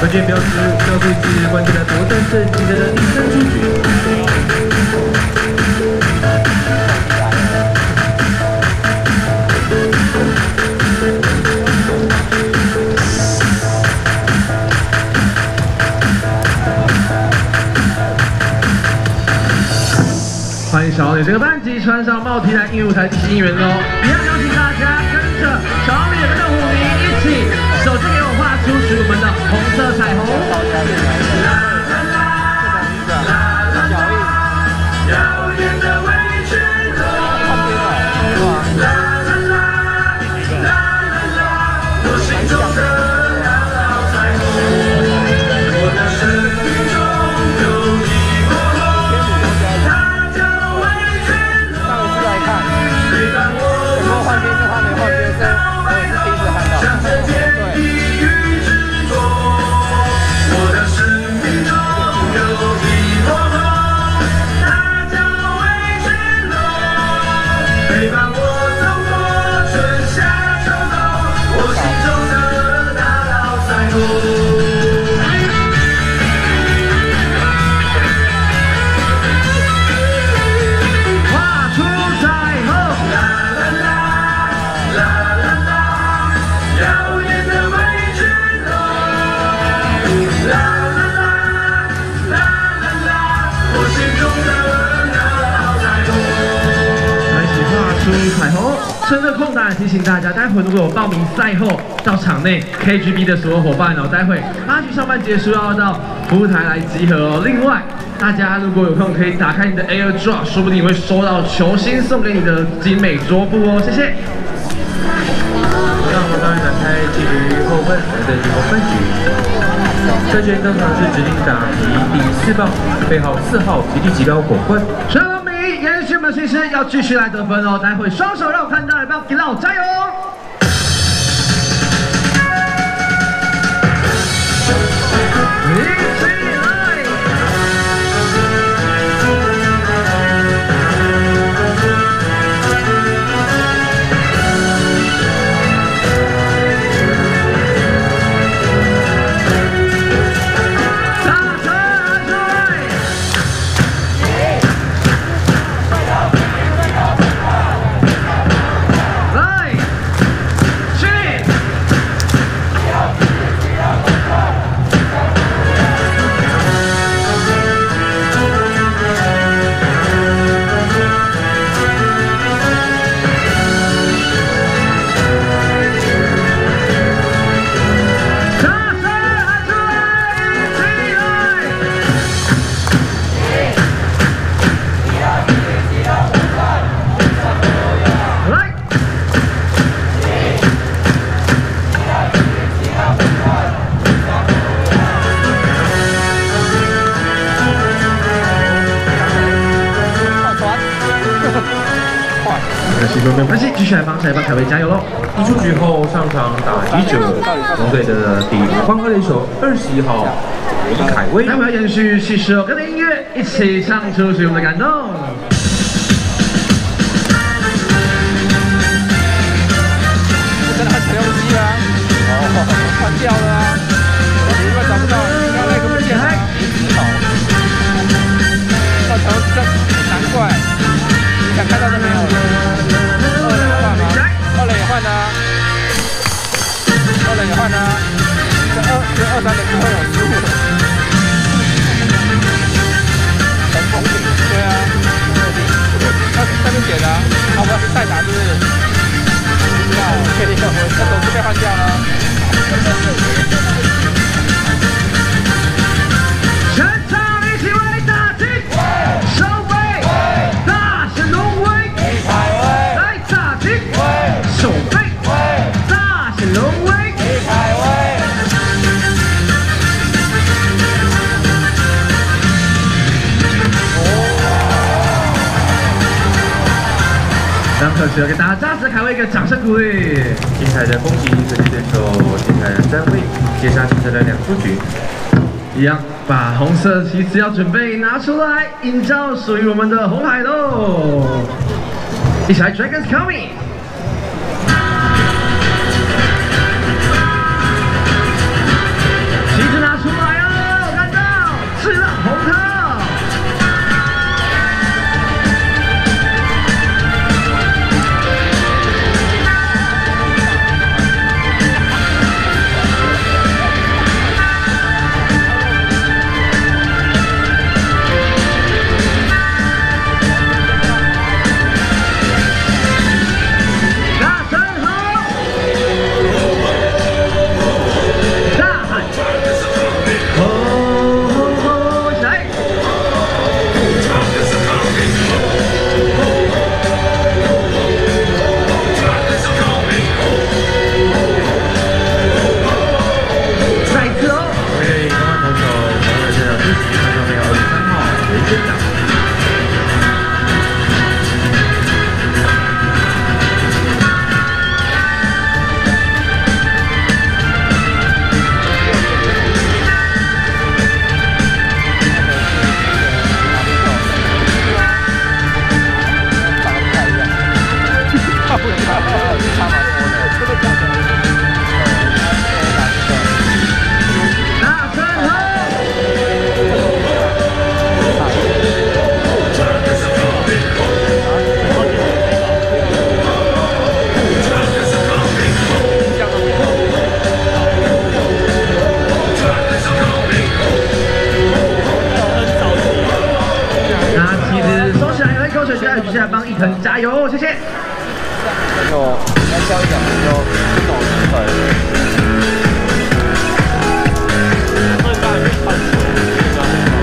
关键标志标注是关键的夺战胜记得的第三出局。欢迎小李这个班级穿上帽 T 来音乐舞台进行应援喽！一样邀请大家跟着红色彩虹。提醒大家，待会如果有报名赛后到场内 KGB 的所有伙伴哦，待会八局上半结束要到服务台来集合哦。另外，大家如果有空可以打开你的 AirDrop，说不定你会收到球星送给你的精美桌布哦。谢谢。让我们当然展开继续后分，来的第后分局。这局登场是指定打题第四棒，背号四号极地极标火棍。全龙迷延续我们的气势，要继续来得分哦。待会双手让我看到，帮给老加油！没关系，没有关系，继续来帮下一帮凯威加油喽！一出局后上场打击者，龙队的第五欢快的一首二十一号凯威。来，我们要延续气势哦，跟着音乐一起唱出属于我们的感动。二这二三垒不会有失误的。很风景，对啊。那那边写的啊，好，我要去赛打是不是？不知道，确定我这总是被换掉了。让可惜要给大家扎实凯威一个掌声鼓励。精彩的攻击，这是选手精彩的站位，接下形成了两出局。一样，把红色旗子要准备拿出来，营造属于我们的红海喽！一起来 Dragons Coming！那其實收起來，有啲口水，跟住下面一陣。加油，謝謝。那就，人家教讲的时不懂得很，吃饭没，